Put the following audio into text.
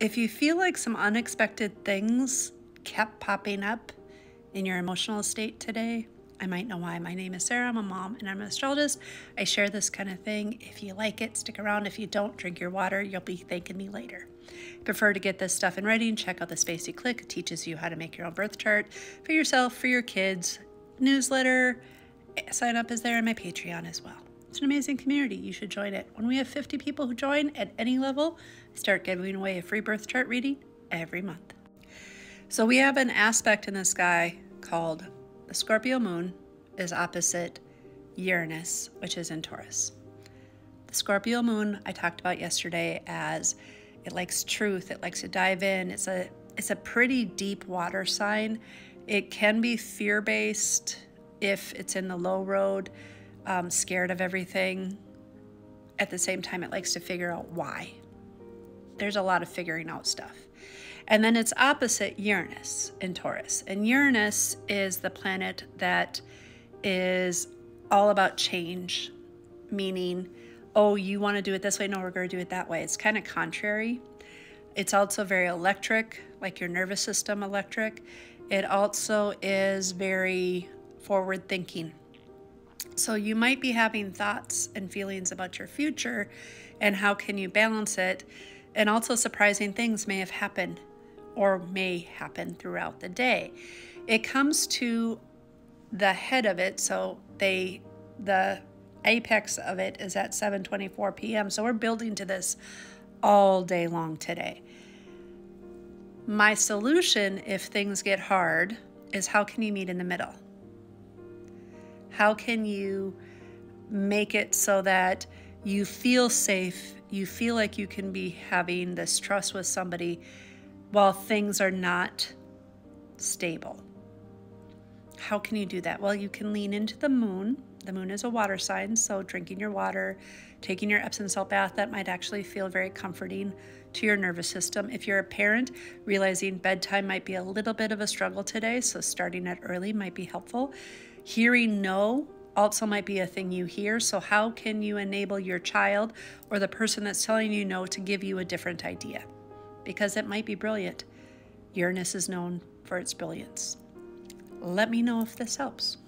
if you feel like some unexpected things kept popping up in your emotional state today, I might know why. My name is Sarah. I'm a mom and I'm an astrologist. I share this kind of thing. If you like it, stick around. If you don't, drink your water. You'll be thanking me later. Prefer to get this stuff in writing? Check out the Spacey Click. It teaches you how to make your own birth chart for yourself, for your kids. Newsletter. Sign up is there in my Patreon as well. It's an amazing community. You should join it. When we have 50 people who join at any level, start giving away a free birth chart reading every month. So we have an aspect in the sky called the Scorpio moon is opposite Uranus, which is in Taurus. The Scorpio moon I talked about yesterday as it likes truth, it likes to dive in. It's a it's a pretty deep water sign. It can be fear-based if it's in the low road um, scared of everything. At the same time, it likes to figure out why. There's a lot of figuring out stuff. And then it's opposite Uranus in Taurus. And Uranus is the planet that is all about change, meaning, oh, you want to do it this way? No, we're going to do it that way. It's kind of contrary. It's also very electric, like your nervous system electric. It also is very forward thinking. So you might be having thoughts and feelings about your future and how can you balance it. And also surprising things may have happened or may happen throughout the day. It comes to the head of it, so they the apex of it is at 7:24 p.m. So we're building to this all day long today. My solution if things get hard is how can you meet in the middle? How can you make it so that you feel safe, you feel like you can be having this trust with somebody while things are not stable? How can you do that? Well, you can lean into the moon. The moon is a water sign, so drinking your water, taking your Epsom salt bath, that might actually feel very comforting to your nervous system. If you're a parent, realizing bedtime might be a little bit of a struggle today, so starting it early might be helpful. Hearing no also might be a thing you hear. So, how can you enable your child or the person that's telling you no to give you a different idea? Because it might be brilliant. Uranus is known for its brilliance. Let me know if this helps.